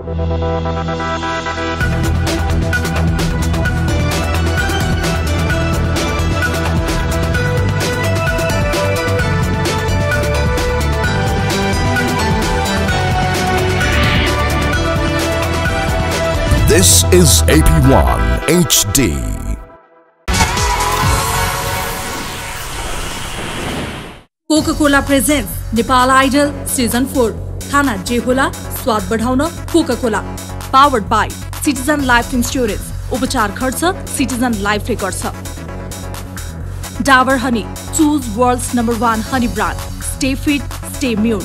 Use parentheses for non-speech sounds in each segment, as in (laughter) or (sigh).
This is AP1 HD. Coca-Cola presents Nepal Idol Season 4. खाना जे होला स्वाद बढाउन Coca Cola powered by Citizen Life Insurance उपचार खर्च सिटिजन लाइफले गर्छ Dabur honey choose world number one honey brand stay fit stay immune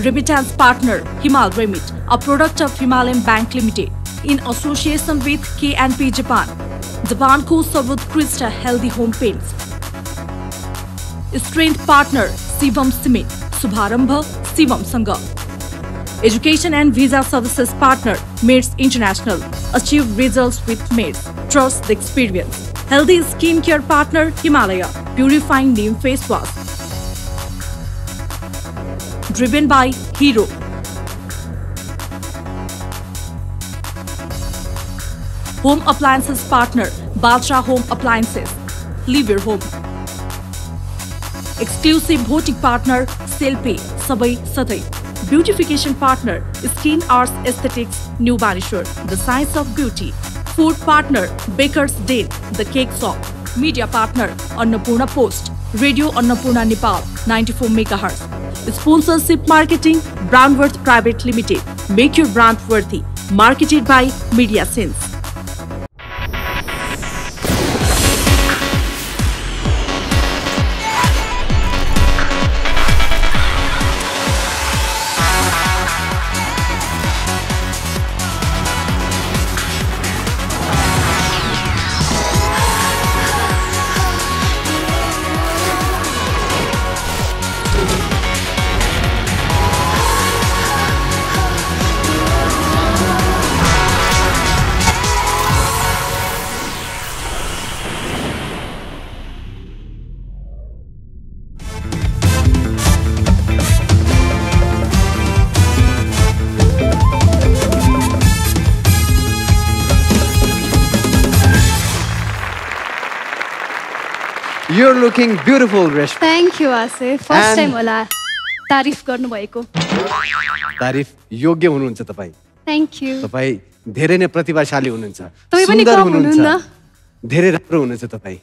remittance partner Himal remit a product of Himalayan bank limited in association with KNP Japan जापानको सर्वोत्कृष्ट healthy home paint strength partner Shivam cement शुभारम्भ शिवमसँग Education and visa services partner Meds International achieve result with Meds trust the experience healthy skin care partner Himalaya purifying neem face wash driven by Hero. Home appliances partner Baltra Home Appliances. Leave your home. Exclusive voting partner Selpay Sabai Satai. Beautification partner Skin Arts Aesthetics New Banishwar. The Science of Beauty. Food partner Baker's Dane The Cake Shop. Media partner Annapurna Post. Radio Annapurna Nepal 94 MHz. Sponsorship Marketing Brandworth Private Limited. Make your brand worthy. Marketed by Media Sense. Looking beautiful, Reshma. You आसे first And- time होला. तारिफ गर्नुभएको। तारिफ योग्य हुनुहुन्छ तपाईँ। Thank you तपाईँ धेरै नै प्रतिभाशाली हुनुहुन्छ। तपाईँ पनि सुन्दर कम हुनुहुन्न। धेरै राम्रो हुनुहुन्छ तपाईँ।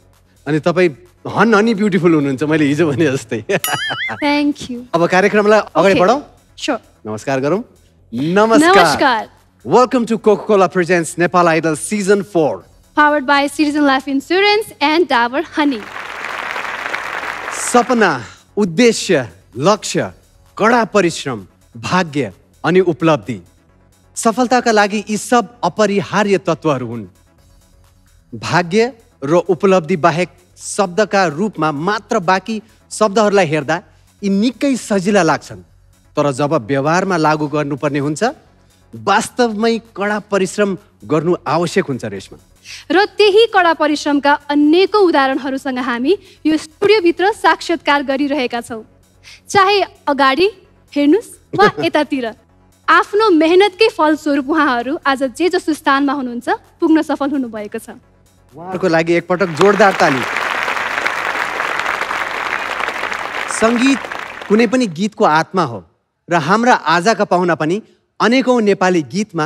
अनि तपाईँ हन हनी ब्युटिफुल हुनुहुन्छ मैले हिजो भने जस्तै। थ्याङ्क यू अब कार्यक्रमलाई अगाडि बढाउँ। नमस्कार गरौँ। नमस्कार। नमस्कार। Welcome to Coca Cola presents Nepal idol season four powered by Citizen Life Insurance and Dabur Honey. सपना उद्देश्य लक्ष्य कडा परिश्रम भाग्य अनि उपलब्धि। सफलताका लागि यी सब अपरिहार्य तत्त्वहरू हुन्। भाग्य र उपलब्धि बाहेक शब्दका रूपमा मात्र बाँकी शब्दहरूलाई हेर्दा यी निकै सजिला लाग्छन्। तर जब व्यवहारमा लागू गर्नुपर्ने हुन्छ वास्तवमै कडा परिश्रम गर्नु आवश्यक हुन्छ रेशमा र त्यही कडा परिश्रमका अनेकौँ उदाहरणहरूसँग हामी यो स्टुडियोभित्र साक्षात्कार गरिरहेका छौँ। चाहे अगाडि हेर्नुहोस् वा (laughs) यतातिर। आफ्नो मेहनतकै फलस्वरूप उहाँहरू आज जे जसो स्थानमा हुनुहुन्छ पुग्न सफल हुनुभएको छ। उहाँहरूको लागि एकपटक जोरदार ताली। सङ्गीत कुनै पनि गीतको आत्मा हो र हाम्रा आजका पाहुना पनि अनेकौँ नेपाली गीतमा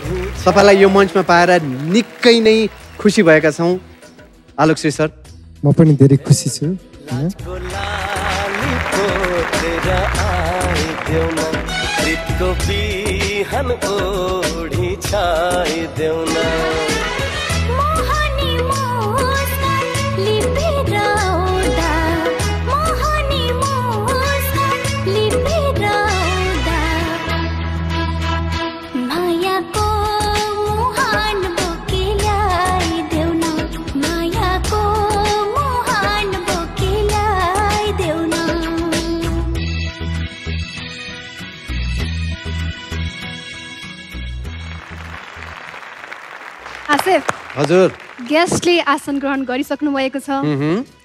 तपाईँलाई यो मञ्चमा पाएर निकै नै खुसी भएका छौँ। आलोक श्री सर। म पनि धेरै खुसी छु। होइन आसेफ हजुर। गेस्टले आसन ग्रहण गरिसक्नु भएको छ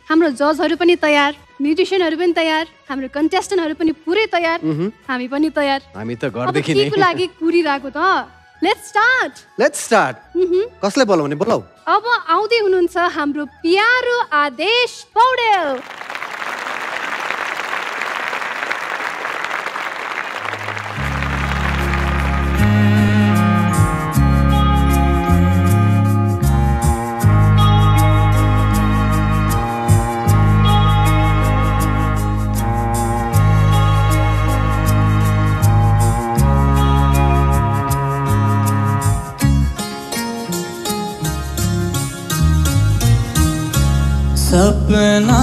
हाम्रो जजहरू पनि तयार म्युजिसियनहरू पनि तयार हाम्रो कन्टेस्टेन्टहरू पनि पुरै तयार हामी पनि तयार। हामी त घरदेखि को नै। लागि कुरिरहेको त? लेट्स स्टार्ट लेट्स स्टार्ट कसलाई बोलाउने? बोलाउ। अब आउँदै हुनुहुन्छ हाम्रो प्यारो आदेश पौडेल। सपना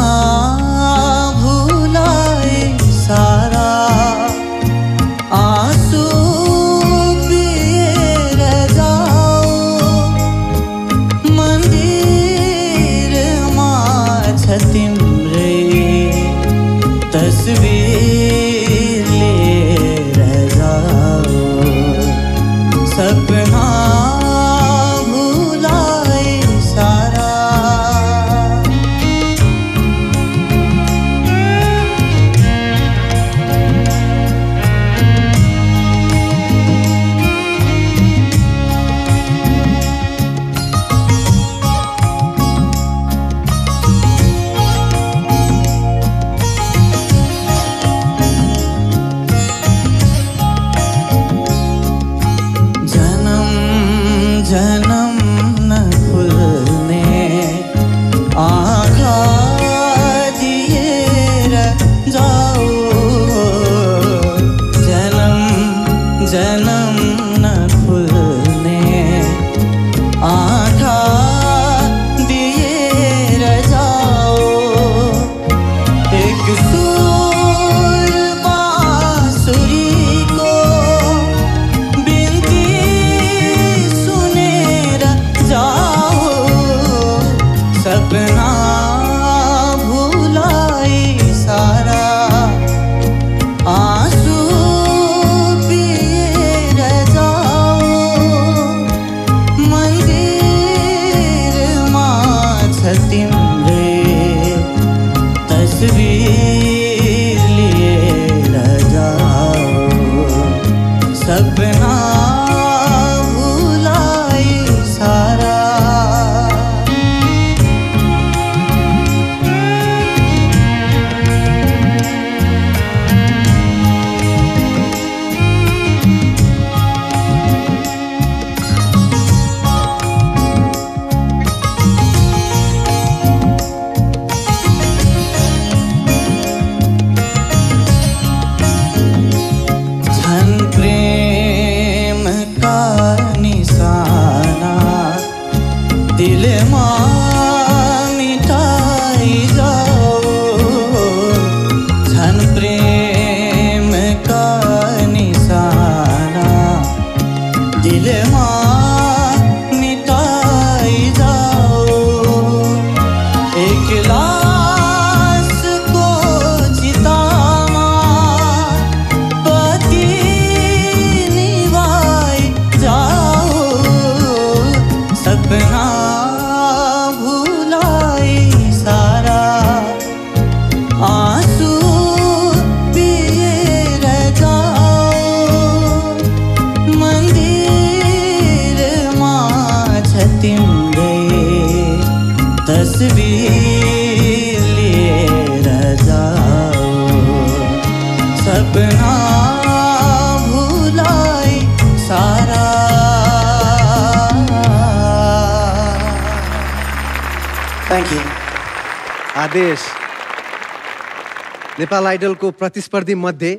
नेपाल आइडलको प्रतिस्पर्धी मध्ये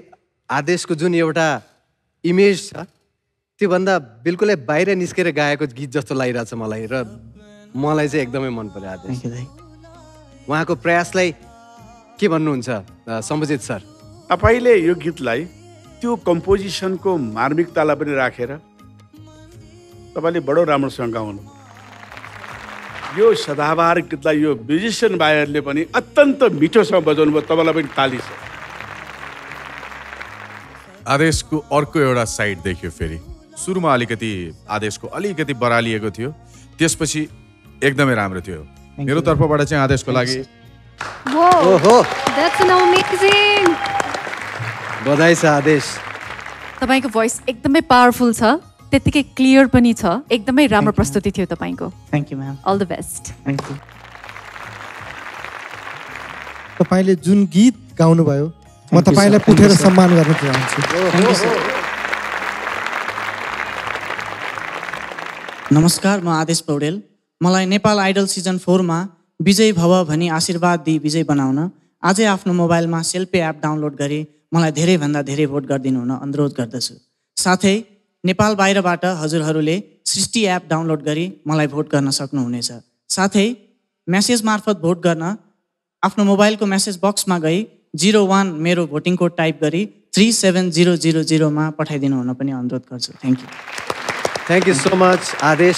आदेशको जुन एउटा इमेज छ त्योभन्दा बिल्कुलै बाहिर निस्केर गाएको गीत जस्तो लागिरहेछ मलाई र मलाई चाहिँ एकदमै मन पर्यो आदेश। उहाँको प्रयासलाई के भन्नुहुन्छ सम्बोजित सर? तपाईँले यो गीतलाई त्यो कम्पोजिसनको मार्मिकतालाई पनि राखेर तपाईँले बडो राम्रोसँग गाउनु। यो सदाबहार गीतलाई यो म्युजिसियन भाइहरूले पनि अत्यन्त मिठोसँग बजाउनु भयो। तपाईँलाई पनि ताली छ आदेशको अर्को एउटा साइड देख्यो फेरि। सुरुमा अलिकति आदेशको अलिकति बरालिएको थियो। त्यसपछि एकदमै राम्रो थियो। मेरो तर्फबाट चाहिँ आदेशको लागि बधाई छ आदेश। तपाईँको भोइस एकदमै पावरफुल छ। त्यत्तिकै क्लियर पनि छ। एकदमै राम्रो प्रस्तुति थियो तपाईँको। Thank you ma'am all the best thank you तपाईँले जुन गीत गाउनुभयो म तपाईँलाई sir. सम्मान गर्न चाहन्छु. नमस्कार म आदेश पौडेल। मलाई नेपाल आइडल सिजन फोरमा विजय भव भनी आशीर्वाद दिई विजय बनाउन आजै आफ्नो मोबाइलमा सेल्फी एप डाउनलोड गरी मलाई धेरैभन्दा धेरै भोट गरिदिनु हुन अनुरोध गर्दछु। साथै नेपाल बाहिरबाट हजुरहरूले सृष्टि एप डाउनलोड गरी मलाई भोट गर्न सक्नुहुनेछ। साथै म्यासेज मार्फत भोट गर्न आफ्नो मोबाइलको म्यासेज बक्समा गई जिरो वान मेरो भोटिङ कोड टाइप गरी थ्री सेभेन जिरो जिरो जिरोमा पठाइदिनु हुन पनि अनुरोध गर्छु। Thank you thank you so much Aadesh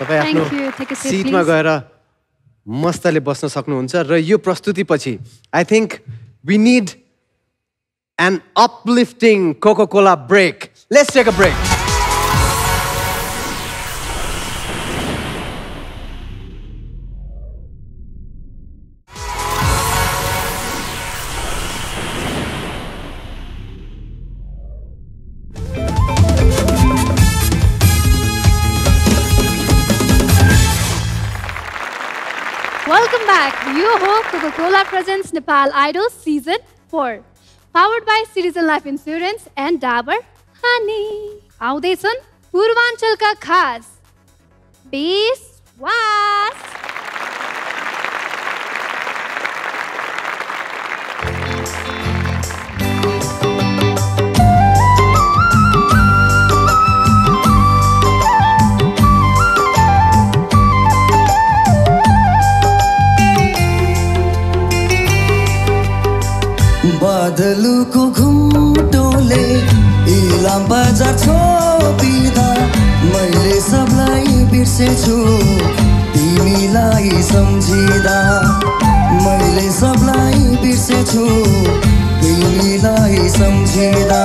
तपाईँ आफ्नो सिटमा. गएर मस्तले बस्न सक्नुहुन्छ र यो प्रस्तुतिपछि I think we need an uplifting Coca Cola break Let's take a break. Welcome back, you hope Coca-Cola presents Nepal Idol Season 4, powered by Citizen Life Insurance and Dabur. Insurance and Dabur honey आउँदैछन् पूर्वाञ्चलका खास। Base वास। बादलुको घुम्टोले इलाम बजार छोपिँदा मैले सबलाई बिर्सेछु तिमीलाई सम्झिँदा। मैले सबलाई बिर्सेछु तिमीलाई सम्झिँदा।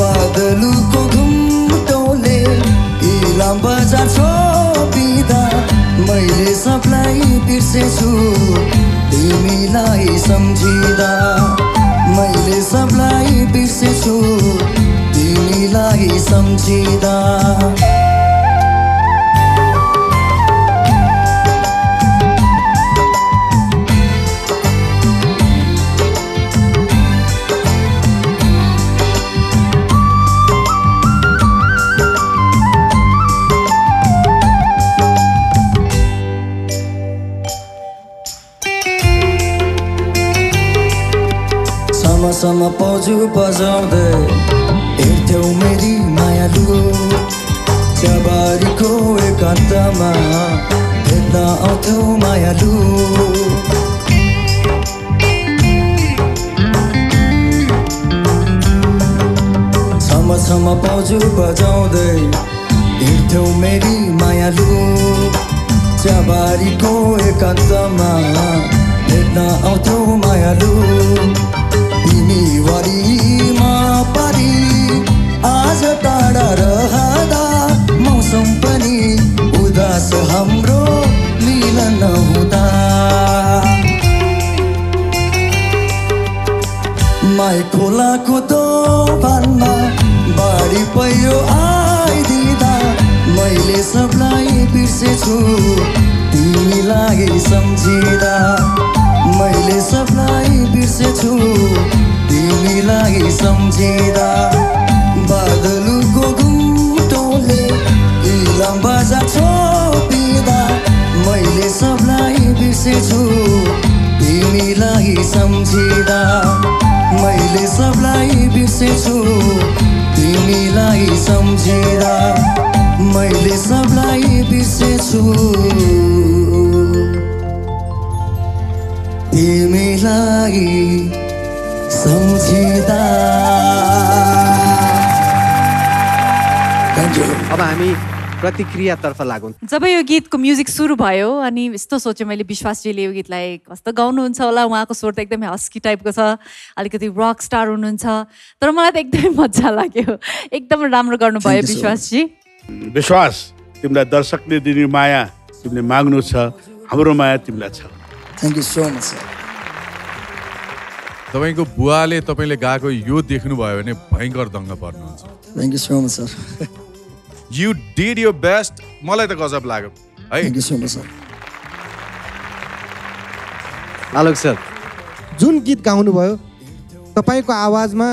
बादलुको घुम्टोले इलाम बजार छोपिँदा मैले सबलाई बिर्सेछु तिमीलाई सम्झिँदा। मैले सबलाई बिर्सेछु तिमीलाई सम्झिँदा। सम पाउजु बजाउँदै हेर्थ्यौ मेरी मायालु च्याबारीको एकान्तमा भेट्न आउँथ्यौ मायालु छम पाउजु बजाउँदै हिँड्थ्यौ मेरी मायालु च्याबारीको एकान्तमा भेट्न आउँथ्यौ मायालु तिमी वरिमा परी। आज टाढा रहँदा मौसम पनि उदास हाम्रो मिलन नहुँदा माई खोलाको दोभानमा बाढी पहिरो आइदिँदा मैले सबलाई बिर्सेछु तिमीलाई सम्झिँदा। मैले सबलाई बिर्सेछु तिमीलाई सम्झिँदा बादलुको घुम्टोले इलाम बजार छोपिँदा मैले सबलाई बिर्सेछु। तिमीलाई सम्झिँदा मैले सबलाई बिर्सेछु। तिमीलाई सम्झिँदा मैले सबलाई बिर्सेछु। तिमीलाई सम्झिँदा अब हामी प्रतिक्रियातर्फ लागौँ। जब यो गीतको म्युजिक सुरु भयो अनि यस्तो सोचेँ मैले विश्वासजीले यो गीतलाई कस्तो गाउनुहुन्छ होला? उहाँको स्वर त एकदमै हस्की टाइपको छ अलिकति रक स्टार हुनुहुन्छ। तर मलाई त एकदमै (laughs) मजा लाग्यो। एकदम राम्रो गर्नुभयो विश्वासजी। विश्वास तिमीलाई दर्शकले दिने माया तिमीले माग्नु छ हाम्रो माया तिमीलाई छ। थ्याङ्क यू सो मच तपाईँको बुवाले तपाईँले गाएको यो देख्नुभयो भने भयङ्कर दङ्ग पर्नुहुन्छ। Thank you so much sir you did your best मलाई त गजब लाग्यो। है? Thank you so much sir Alok sir. जुन गीत गाउनुभयो तपाईँको आवाजमा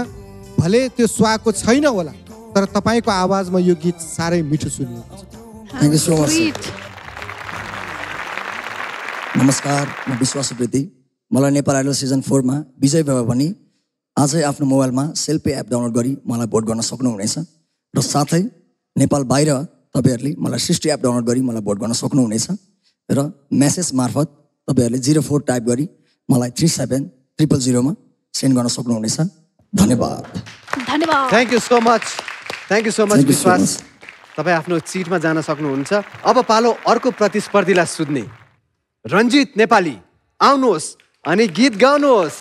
भले त्यो स्वादको छैन होला तर तपाईँको आवाजमा यो गीत साह्रै मिठो सुनियो thank you so much sir नमस्कार म विश्वास उप्रेती मलाई नेपाल आइडल सिजन फोरमा विजय भयो भने आजै आफ्नो मोबाइलमा सेल्फी एप डाउनलोड गरी मलाई भोट गर्न सक्नुहुनेछ र साथै नेपाल बाहिर तपाईँहरूले मलाई सृष्टि एप डाउनलोड गरी मलाई भोट गर्न सक्नुहुनेछ र मेसेज मार्फत तपाईँहरूले जिरो फोर टाइप गरी मलाई थ्री सेभेन ट्रिपल जिरोमा सेन्ड गर्न सक्नुहुनेछ। धन्यवाद। धन्यवाद। Thank you so much thank you so much Bishwas. तपाईँ आफ्नो सिटमा जान सक्नुहुन्छ। अब पालो अर्को प्रतिस्पर्धीलाई सुध्ने रञ्जित नेपाली आउनुहोस्। अनि गीत गाउनुहोस्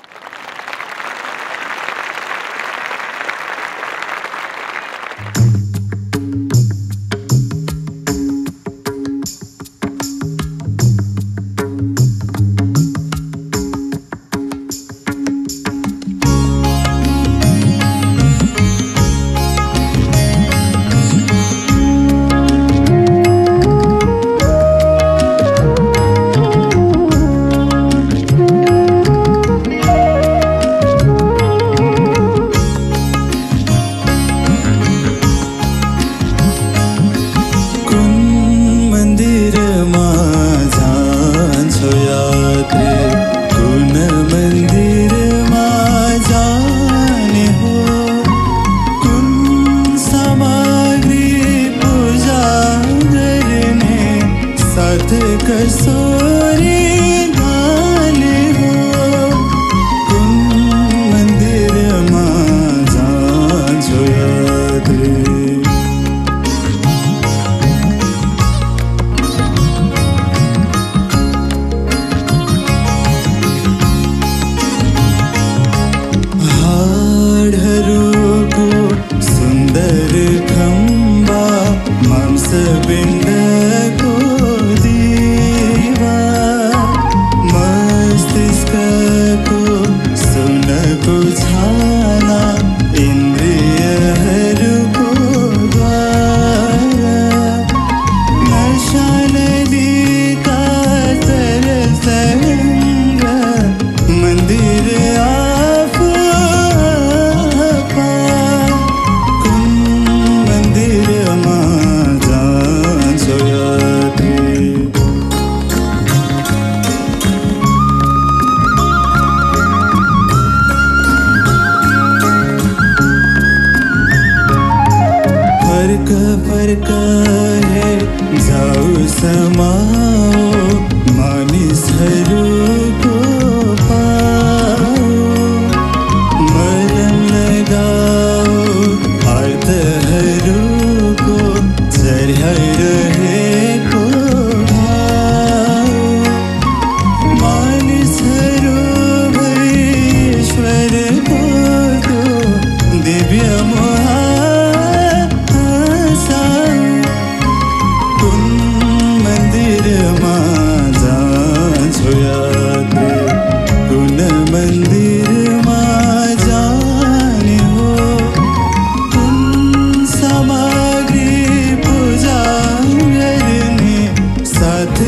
यू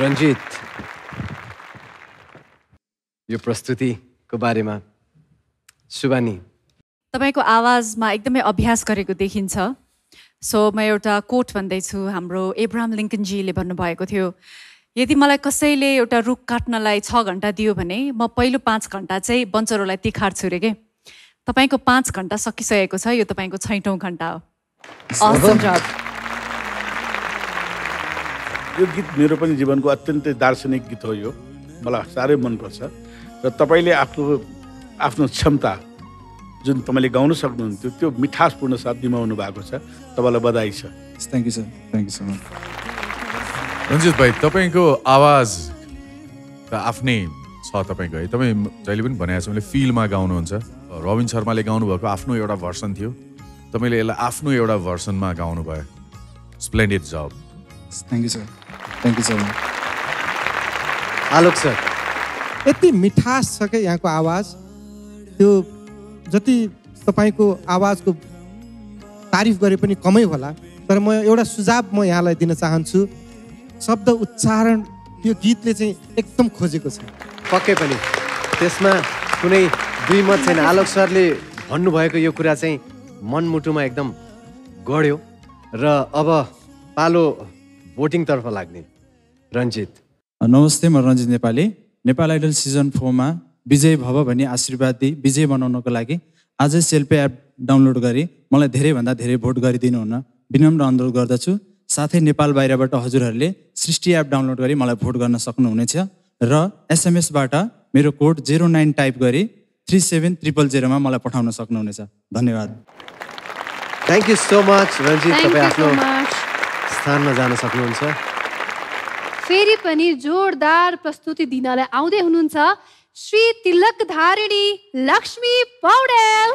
रञ्जित यो प्रस्तुतिको बारेमा सुबानी। तपाईँको आवाजमा एकदमै अभ्यास गरेको देखिन्छ। सो म एउटा कोट भन्दैछु हाम्रो एब्राहम लिङ्कनजीले भन्नुभएको थियो यदि मलाई कसैले एउटा रुख काट्नलाई छ घन्टा दियो भने म पहिलो पाँच घन्टा चाहिँ बन्चरोलाई तिखार्छु अरे के? तपाईँको पाँच घन्टा सकिसकेको छ यो तपाईँको छैटौँ घन्टा हो. यो गीत मेरो पनि जीवनको अत्यन्तै दार्शनिक गीत हो यो। मलाई साह्रै मनपर्छ। र तपाईँले आफ्नो आफ्नो क्षमता जुन तपाईँले गाउन सक्नुहुन्थ्यो त्यो मिठासपूर्ण साथ निभाउनु भएको छ। तपाईँलाई बधाई छ। Thank you sir thank you so much Ranjit भाइ तपाईँको आवाज त आफ्नै छ तपाईँको है। तपाईँ जहिले पनि भनेको छ मैले फिलमा गाउनुहुन्छ। रविन शर्माले गाउनुभएको आफ्नो एउटा भर्सन थियो। तपाईँले यसलाई आफ्नो एउटा भर्सनमा गाउनुभयो। Splendid job thank you sir thank you so much Alok sir यति मिठास छ क्या यहाँको आवाज त्यो जति तपाईँको आवाजको तारिफ गरे पनि कमै होला तर म एउटा सुझाव म यहाँलाई दिन चाहन्छु। शब्द उच्चारण त्यो गीतले चाहिँ एकदम खोजेको छ। पक्कै पनि। त्यसमा कुनै दुई मत छैन। आलोक सरले भन्नुभएको यो कुरा चाहिँ मनमुटुमा एकदम गढ्यो र अब पालो भोटिङतर्फ लाग्ने। रञ्जित। नमस्ते म रञ्जित नेपाली। नेपाल आइडल सिजन फोरमा विजय भव भनी आशीर्वाद दिई विजय बनाउनको लागि आजै सेल्फी एप डाउनलोड गरी मलाई धेरैभन्दा धेरै भोट गरिदिनु हुन विनम्र अनुरोध गर्दछु। साथै नेपाल बाहिरबाट हजुरहरूले सृष्टि एप डाउनलोड गरी मलाई भोट गर्न सक्नुहुनेछ र एसएमएसबाट मेरो कोड जेरो नाइन टाइप गरी थ्री सेभेन ट्रिपल जेरोमा मलाई पठाउन सक्नुहुनेछ। धन्यवाद। Thank you so much Ranjit तपाईँ आफ्नो. स्थानमा जान सक्नुहुन्छ। फेरि पनि जोरदार प्रस्तुति दिनलाई आउँदै हुनुहुन्छ श्री तिलक धारिणी लक्ष्मी पौडेल।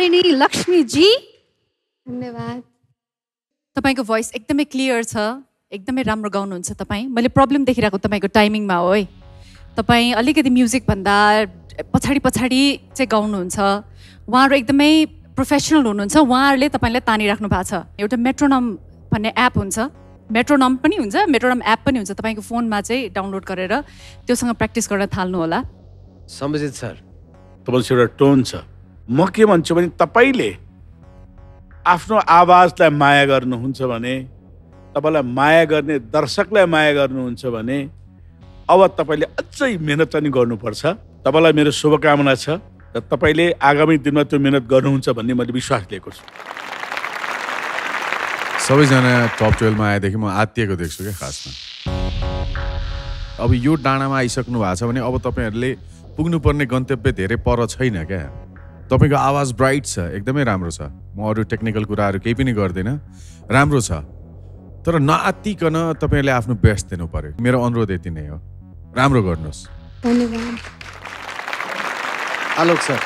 तिलक धारिणी लक्ष्मीजी। धन्यवाद। तपाईँको भोइस एकदमै क्लियर छ एकदमै राम्रो गाउनुहुन्छ तपाईँ। मैले प्रब्लम देखिरहेको तपाईँको टाइमिङमा हो है। तपाईँ अलिकति म्युजिकभन्दा पछाडि पछाडि चाहिँ गाउनुहुन्छ। उहाँहरू एकदमै प्रोफेसनल हुनुहुन्छ। उहाँहरूले तपाईँलाई तानिराख्नु भएको छ। एउटा मेट्रोनम भन्ने एप हुन्छ। मेट्रोनम पनि हुन्छ मेट्रोनम एप पनि हुन्छ। तपाईँको फोनमा चाहिँ डाउनलोड गरेर त्योसँग प्र्याक्टिस गर्न थाल्नु होला सम्झित सर तपाईँको एउटा टोन छ। म के भन्छु भने तपाईँले आफ्नो आवाजलाई माया गर्नुहुन्छ भने तपाईँलाई माया गर्ने दर्शकलाई माया गर्नुहुन्छ भने अब तपाईँले अझै मिहिनेत पनि गर्नुपर्छ। तपाईँलाई मेरो शुभकामना छ र तपाईँले आगामी दिनमा त्यो मिहिनेत गर्नुहुन्छ भन्ने मैले विश्वास लिएको छु। सबैजना टप टुवेल्भमा आएदेखि म आत्तिएको देख्छु क्या खासमा। अब यो डाँडामा आइसक्नु भएको छ भने अब तपाईँहरूले पुग्नुपर्ने गन्तव्य धेरै पर छैन क्या। तपाईँको आवाज ब्राइट छ एकदमै राम्रो छ। म अरू टेक्निकल कुराहरू केही पनि गर्दिनँ। राम्रो छ। तर नआत्तिकन तपाईँहरूले आफ्नो बेस्ट दिनु पर्यो। मेरो अनुरोध यति नै हो। राम्रो गर्नुहोस्। धन्यवाद। आलोक सर।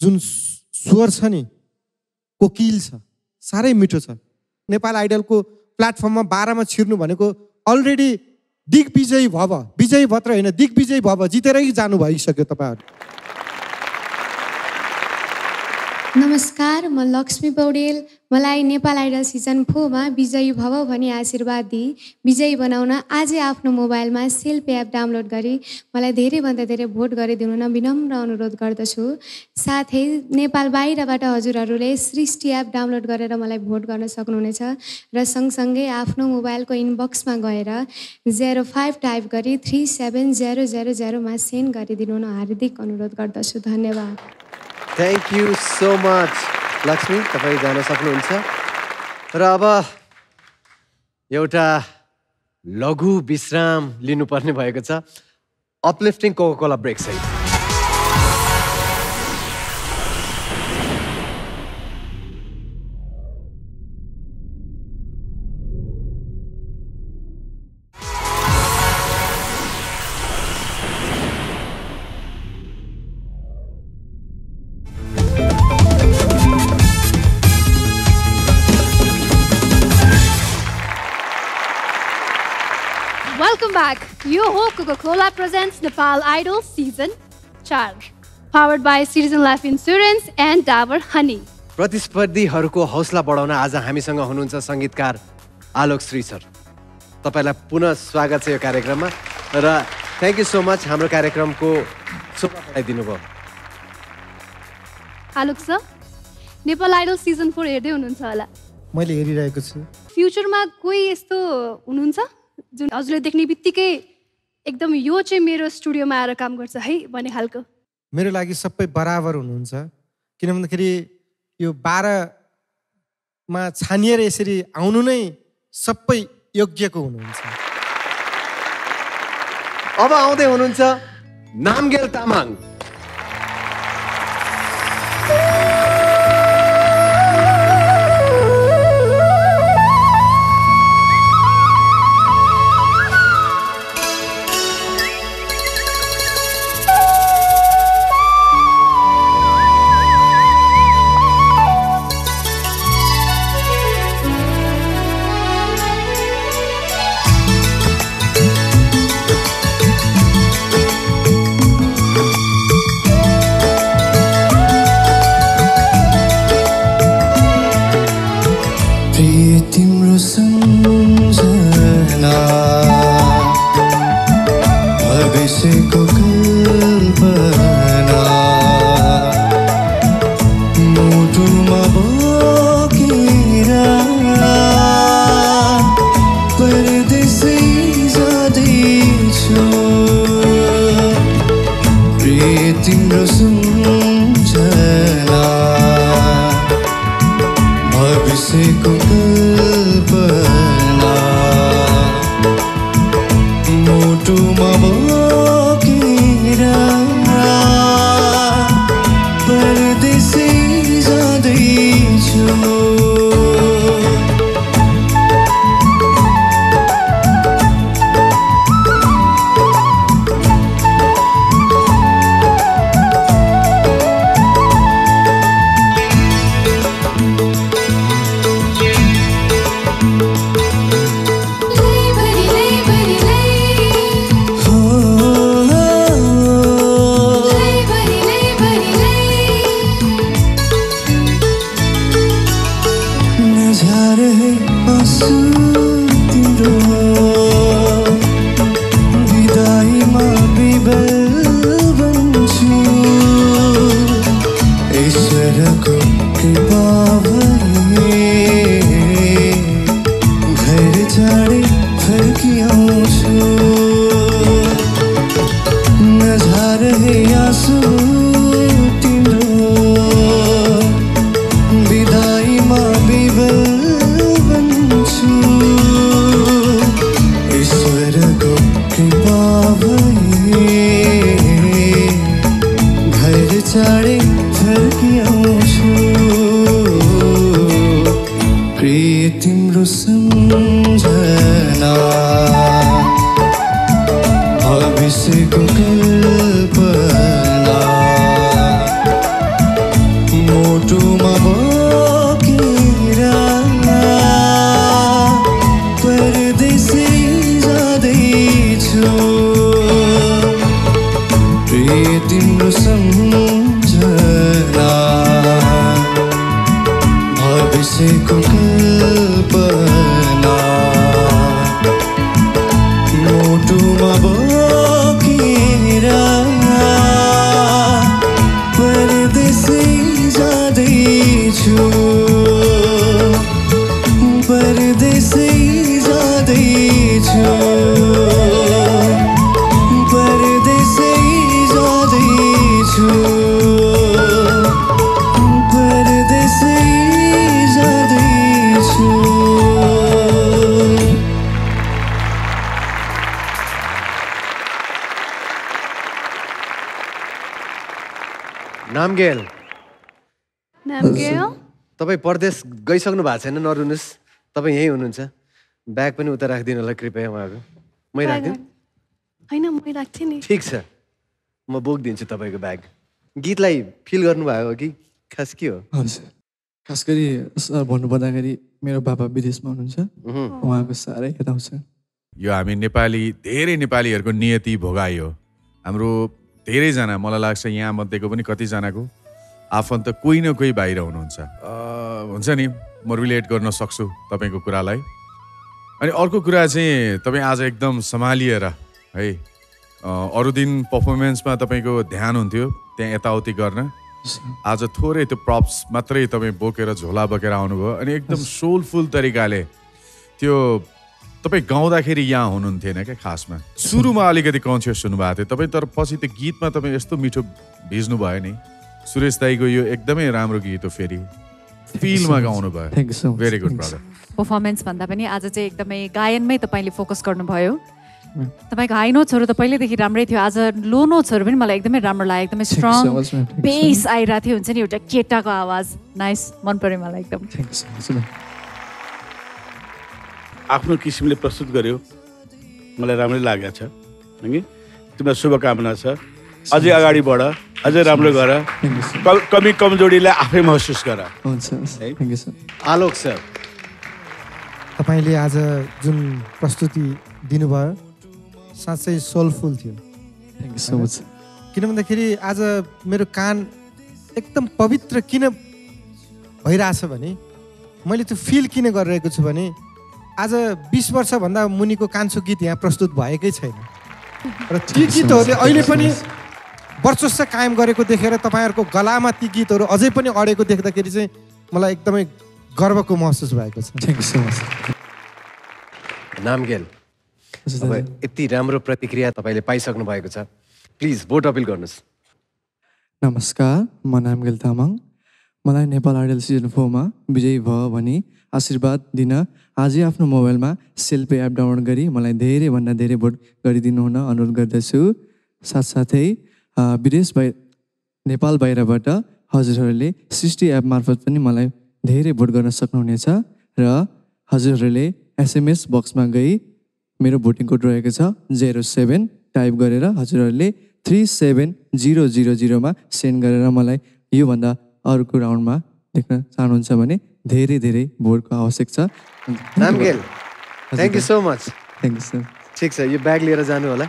जुन स्वर छ नि कोकिल छ साह्रै मिठो छ। नेपाल आइडलको प्लेटफर्ममा बाह्रमा छिर्नु भनेको अलरेडी दिग्विजयी भव विजयी मात्र होइन दिग्विजयी भव जितेरै जानु भइसक्यो तपाईँहरू। नमस्कार म लक्ष्मी पौडेल। मलाई नेपाल आइडल सिजन फोरमा विजयी भव भनी आशीर्वाद दिई। विजयी बनाउन आजै आफ्नो मोबाइलमा सेल्फ एप डाउनलोड गरी मलाई धेरैभन्दा धेरै भोट गरिदिनु न विनम्र अनुरोध गर्दछु। साथै नेपाल बाहिरबाट हजुरहरूले सृष्टि एप डाउनलोड गरेर मलाई भोट गर्न सक्नुहुनेछ र सँगसँगै आफ्नो मोबाइलको इनबक्समा गएर जेरो फाइभ टाइप गरी थ्री सेभेन जेरो जेरो जेरोमा सेन्ड गरिदिनु न हार्दिक अनुरोध गर्दछु। धन्यवाद। Thank you so much Laxmi तपाईँ जान सक्नुहुन्छ। र अब एउटा लघु विश्राम लिनुपर्ने भएको छ। अपलिफ्टिङ कोकोला ब्रेक सहित ब्याक यो हो Coca Cola presents Nepal idol season चार powered by Citizen Life Insurance and Dabur honey प्रतिस्पर्धीहरूको हौसला बढाउन आज हामीसँग हुनुहुन्छ सङ्गीतकार आलोक श्री सर तपाईँलाई पुनः स्वागत छ यो कार्यक्रममा र थ्याङ्क यू सो मच हाम्रो कार्यक्रमको शोभा बढाइदिनु भयो Alok sir Nepal idol season four हेर्दै हुनुहुन्छ होला। मैले हेरिरहेको छु। फ्युचरमा कोही यस्तो हुनुहुन्छ? जुन हजुरले देख्ने बित्तिकै एकदम यो चाहिँ मेरो स्टुडियोमा आएर काम गर्छ है भन्ने खालको। मेरो लागि सबै बराबर हुनुहुन्छ। किन भन्दाखेरि यो बाह्रमा छानिएर यसरी आउनु नै सबै योग्यको हुनुहुन्छ। अब आउँदै हुनुहुन्छ नामगेल तामाङ। समझना भविष्य को कर नामगेल। नामगेल? तपाईँ परदेश गइसक्नु भएको छैन नरुनुहोस्। तपाईँ यहीँ हुनुहुन्छ। ब्याग पनि उता राखिदिनु होला कृपया उहाँको। मै राखिदिउँ। होइन मै राख्थेँ नि। ठिक छ। म बोकिदिन्छु तपाईँको ब्याग। गीतलाई फिल गर्नुभएको हो कि? खास के हो? हजुर। खास गरी सर भन्नुपर्दाखेरि मेरो बाबा विदेशमा हुनुहुन्छ। उहाँको साह्रै आउँछ यो हामी नेपाली धेरै नेपालीहरूको नियति भोगाइ हो। हाम्रो धेरैजना मलाई लाग्छ यहाँ मध्येको पनि कतिजनाको आफन्त कोही न कोही बाहिर हुनुहुन्छ। हुन्छ नि म रिलेट गर्न सक्छु तपाईँको कुरालाई। अनि अर्को कुरा चाहिँ तपाईँ आज एकदम सम्हालिएर है अरू दिन पर्फर्मेन्समा तपाईँको ध्यान हुन्थ्यो त्यहाँ यताउति गर्न। आज थोरै त्यो प्रप्स मात्रै तपाईँ बोकेर झोला बोकेर आउनुभयो अनि एकदम सोलफुल तरिकाले त्यो तपाईँ गाउँदाखेरि यहाँ हुनुहुन्थेन क्या खासमा? सुरुमा अलिकति कन्सियस हुनुभएको थियो। तपाईँ तर पछि त्यो गीतमा तपाईँ यस्तो मिठो भिज्नु भयो नि। सुरेश दाईको यो एकदमै राम्रो गीत हो फेरि। फिलमा गाउनु भयो. Very good. ब्रदर पर्फर्मेन्स भन्दा पनि आज चाहिँ एकदमै गायनमै तपाईँले फोकस गर्नुभयो। तपाईँको हाई नोट्सहरू त पहिल्यैदेखि राम्रै थियो। आज लो नोट्सहरू पनि मलाई एकदमै राम्रो लाग्यो। एकदमै स्ट्रङ बेस आइरहेको थियो। हुन्छ नि एउटा केटाको आवाज। नाइस मन पर्यो मलाई एकदम। आफ्नो किसिमले प्रस्तुत गर्यो। मलाई राम्रै लागेको छ। हगि तिमीलाई शुभकामना छ। अझै अगाडि बढ अझै राम्रो गर। क- कमी कमजोरीलाई आफै महसुस गर। हुन्छ thank you sir Alok sir. तपाईँले आज जुन प्रस्तुति दिनुभयो साँच्चै सोलफुल थियो। थ्याङ्क यू सो मच किन भन्दाखेरि आज मेरो कान एकदम पवित्र किन भइरहेछ भने मैले त्यो फिल किन गरिरहेको छु भने आज बिस वर्षभन्दा मुनिको कान्छो गीत यहाँ प्रस्तुत भएकै छैन। र ती गीतहरूले अहिले पनि वर्चस्व कायम गरेको देखेर तपाईँहरूको गलामा ती गीतहरू अझै पनि अडेको देख्दाखेरि चाहिँ मलाई एकदमै गर्वको महसुस भएको छ। Thank you so much Namgyal अब यति राम्रो प्रतिक्रिया तपाईँले पाइसक्नु भएको छ। प्लिज भोट अपिल गर्नुहोस्। नमस्कार म नामगेल तामाङ। मलाई नेपाल आइडल सिजन फोरमा विजयी भयो भने आशीर्वाद दिन आजै आफ्नो मोबाइलमा सेल्फी एप डाउनलोड गरी मलाई धेरैभन्दा धेरै भोट गरिदिनु हुन अनुरोध गर्दछु। साथसाथै विदेश बाहिर नेपाल बाहिरबाट हजुरहरूले सृष्टि एप मार्फत पनि मलाई धेरै भोट गर्न सक्नुहुनेछ र हजुरहरूले एसएमएस बक्समा गई मेरो भोटिङ कोड रहेको छ जेरो सेभेन टाइप गरेर हजुरहरूले थ्री सेभेन जिरो जिरो जिरोमा सेन्ड गरेर मलाई योभन्दा अर्को राउन्डमा देख्न चाहनुहुन्छ भने धेरै धेरै भोटको आवश्यक छ। Namgyal thank you so much thank you sir ठिक छ यो ब्याग लिएर जानु होला।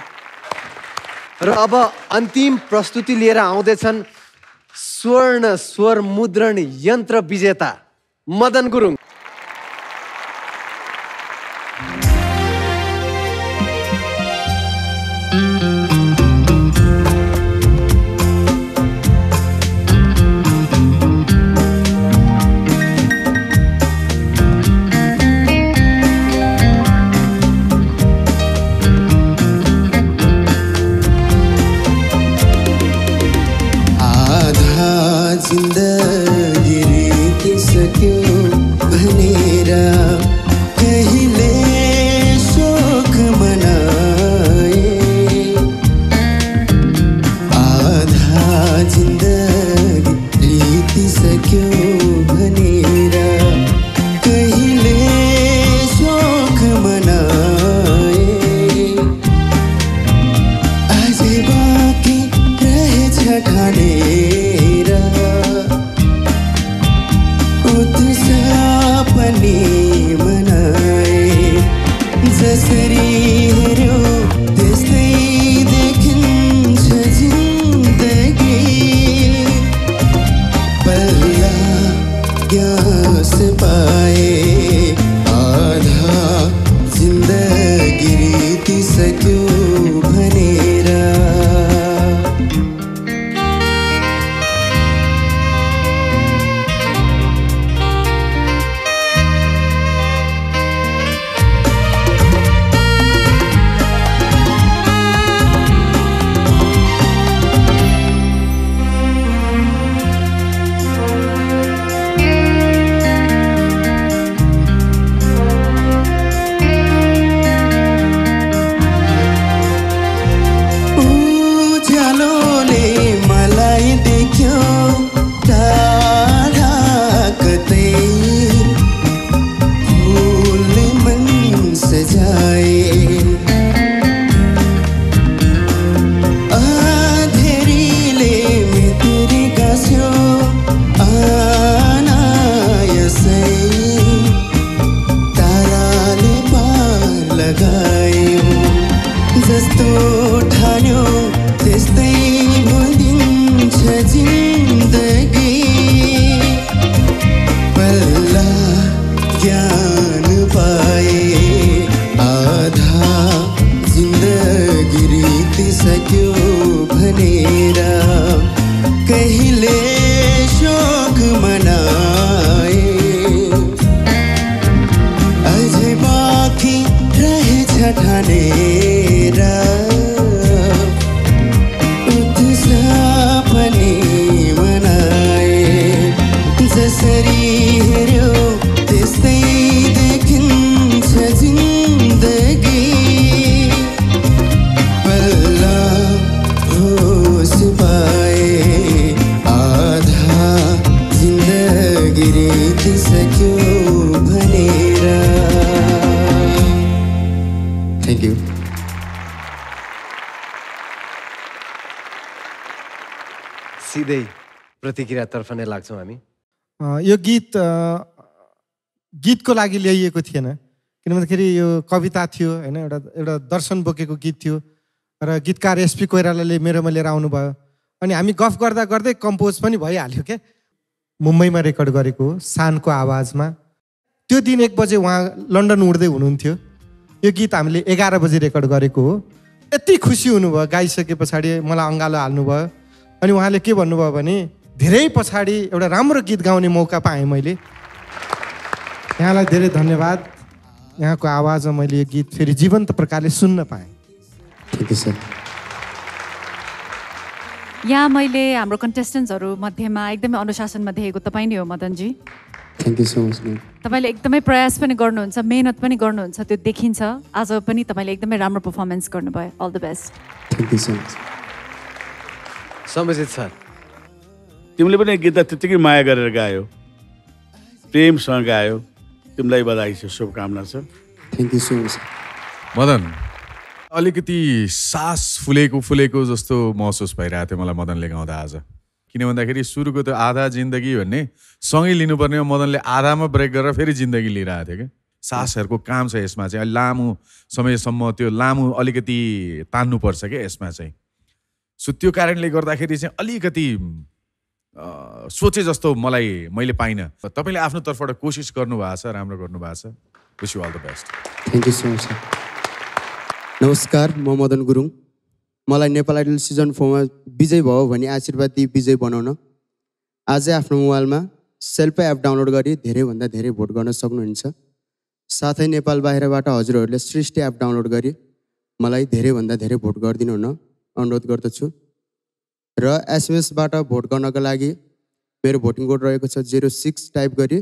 र अब अन्तिम प्रस्तुति लिएर आउँदैछन् स्वर्ण स्वर मुद्रण यन्त्र विजेता मदन गुरुङ। प्रतिक्रियातर्फ नै लाग्छौँ हामी। यो गीत गीतको लागि ल्याइएको थिएन। किन भन्दाखेरि यो कविता थियो होइन एउटा एउटा दर्शन बोकेको गीत थियो। र गीतकार एसपी कोइरालाले मेरोमा लिएर आउनुभयो। अनि हामी गफ गर्दा गर्दै कम्पोज पनि भइहाल्यो क्या मुम्बईमा रेकर्ड गरेको सानको आवाजमा। त्यो दिन एक बजे उहाँ लन्डन उड्दै हुनुहुन्थ्यो। यो गीत हामीले एघार बजे रेकर्ड गरेको हो। यति खुसी हुनुभयो गाइसके पछाडि मलाई अँगालो हाल्नुभयो। अनि उहाँले के भन्नुभयो भने धेरै पछाडि एउटा राम्रो गीत गाउने मौका पाएँ मैले। यहाँलाई धेरै धन्यवाद। यहाँको आवाजमा मैले यो गीत फेरि जीवन्त प्रकारले सुन्न पाएँ। थ्याङ्क यू सर यहाँ मैले हाम्रो कन्टेस्टेन्ट्सहरू मध्येमा एकदमै अनुशासनमा देखेको तपाईँ नै हो मदनजी। थ्याङ्क यू सो मच तपाईँले एकदमै प्रयास पनि गर्नुहुन्छ मेहनत पनि गर्नुहुन्छ त्यो देखिन्छ। आज पनि तपाईँले एकदमै राम्रो पर्फर्मेन्स गर्नुभयो। All the best thank you so much Sambajit sir. तिमीले पनि गीत त त्यत्तिकै माया गरेर गायो। प्रेमसँग गायो। तिमीलाई बधाई छ शुभकामना छ। Thank you so much Madan अलिकति सास फुलेको फुलेको जस्तो महसुस भइरहेको थियो मलाई मदनले गाउँदा आज। किन भन्दाखेरि सुरुको त्यो आधा जिन्दगी भन्ने सँगै लिनुपर्ने हो, मदनले आधामा ब्रेक गरेर फेरि जिन्दगी लिइरहेको थियो कि सासहरूको काम छ यसमा चाहिँ। अलि लामो समयसम्म त्यो लामो अलिकति तान्नुपर्छ क्या यसमा चाहिँ। सो त्यो कारणले गर्दाखेरि चाहिँ अलिकति सोचे जस्तो मलाई मैले पाइनँ। तपाईँले आफ्नो तर्फबाट कोसिस गर्नुभएको छ राम्रो गर्नुभएको छ। Wish you all the best thank you so much नमस्कार म मदन गुरुङ। मलाई नेपाल आइडल सिजन फोरमा विजय भयो भने आशीर्वाद दिई विजय बनाउन। आजै आफ्नो मोबाइलमा सेल्फ एप डाउनलोड गरी धेरैभन्दा धेरै भोट गर्न सक्नुहुन्छ। साथै नेपाल बाहिरबाट हजुरहरूले सृष्टि एप डाउनलोड गरी मलाई धेरैभन्दा धेरै भोट गरिदिनु हुन अनुरोध गर्दछु। र एसएमएसबाट भोट गर्नको लागि मेरो भोटिङ कोड रहेको छ जिरो सिक्स टाइप गरी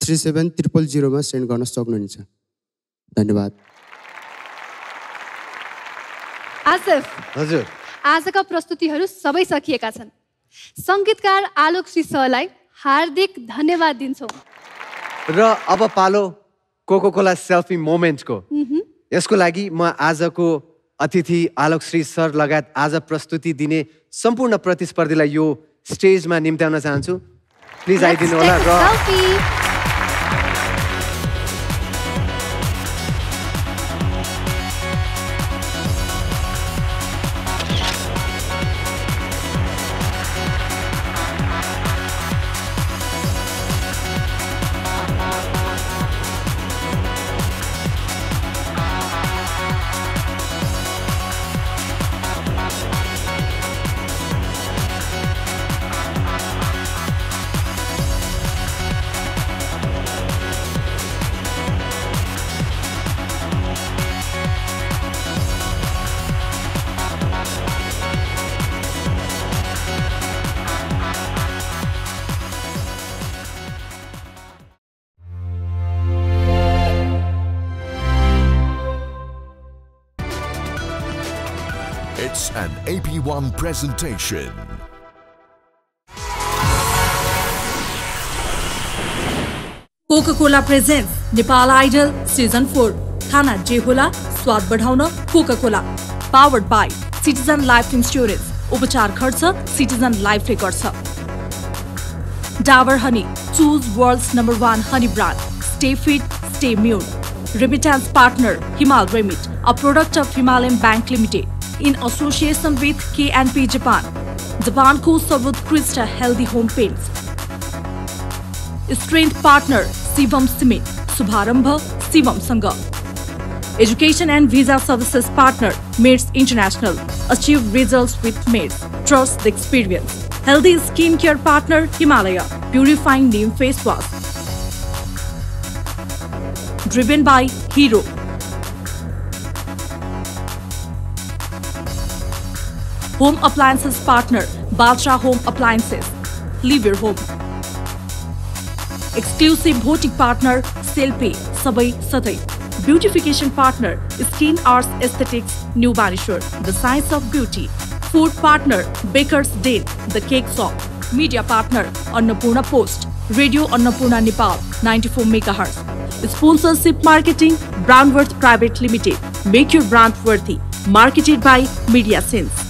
थ्री सेभेन ट्रिपल जिरोमा सेन्ड गर्न सक्नुहुनेछ। धन्यवाद। आसिफ। हजुर। आजका प्रस्तुतिहरू सबै सकिएका छन्। सङ्गीतकार आलोक श्री सरलाई हार्दिक धन्यवाद दिन्छौँ। र अब पालो कोको कोला सेल्फी मोमेन्टको। यसको लागि म आजको अतिथि आलोक श्री सर लगायत आज प्रस्तुति दिने सम्पूर्ण प्रतिस्पर्धीलाई यो स्टेजमा निम्त्याउन चाहन्छु। प्लिज आइदिनु होला र presentation. Cola presents Nepal idol season four खाना जे होला स्वाद बढाउन cola powered by Citizen Life Insurance उपचार खर्च सिटिजन लाइफले गर्छ Dabur honey choose world's number one honey brand stay fit stay immune remittance partner Himal remit a product of Himalayan bank limited in association with K&P Japan. with Krista Healthy Home Paints. Strength partner Sivam Simi, Subharambha Sivam Sangha. Education and Visa Services partner MAIDS International. Achieve results with MAIDS. Trust the experience. Healthy skincare partner Himalaya. Purifying Name Face Wash. Driven by Hero. Home appliances partner Baltra Home Appliances. Leave your home. Exclusive boutique partner Selpay Sabai Sathai. Beautification partner Skin Arts Aesthetics New Banishwar. The Science of Beauty. Food partner Baker's Den The Cake Shop. Media partner Annapurna Post. Radio Annapurna Nepal 94 MHz. Sponsorship Marketing Brandworth Private Limited. Make your brand worthy. Marketed by Media Sense.